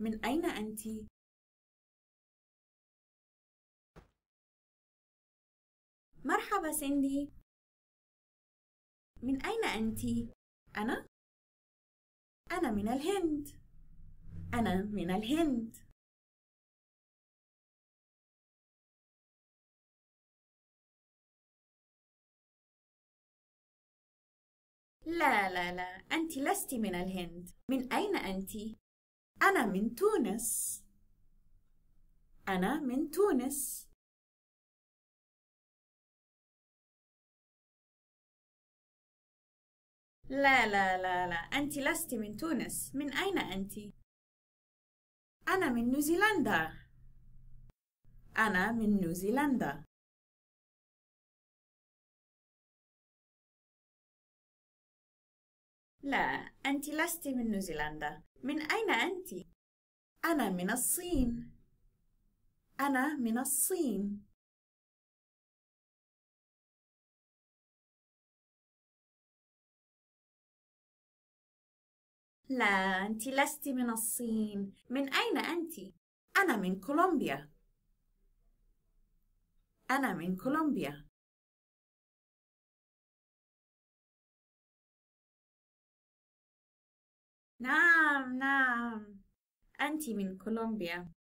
من أين أنتِ؟ مرحبا سيندي. من أين أنتِ؟ أنا؟ أنا من الهند. أنا من الهند. لا لا لا أنت لست من الهند من أين أنت؟ أنا من تونس. أنا من تونس. لا لا لا لا. أنت لست من تونس. من أين أنت؟ أنا من نيوزيلندا. أنا من نيوزيلندا. لا أنت لست من نيوزيلندا. من أين أنت؟ أنا من الصين. أنا من الصين. لا أنت لست من الصين. من أين أنت؟ أنا من كولومبيا. أنا من كولومبيا. نعم نعم. أنت من كولومبيا.